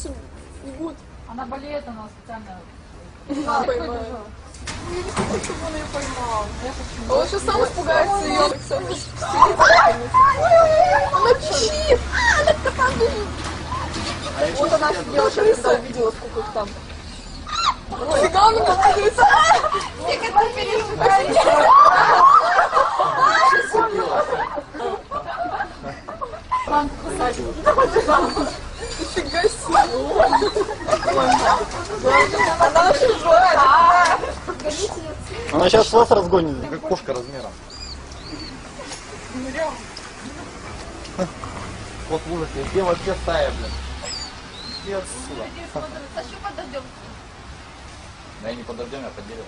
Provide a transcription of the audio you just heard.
Максу. Вот. Она болеет, она специально... На, поймаю. Почему он ее поймал? Я почему? Он сейчас сам испугается ее. Она пищит! А, она кота душит. Вот она офигела, сейчас когда увидела, сколько их там. Фига он показывается. Мне кота переживает. Нифига себе. Она злая. Она сейчас вас разгонит. Как кошка размером. Вот в ужасе. Где вообще стая, блин? Где отсюда? Тащу под дождем. Да я не под дождем, я под деревом.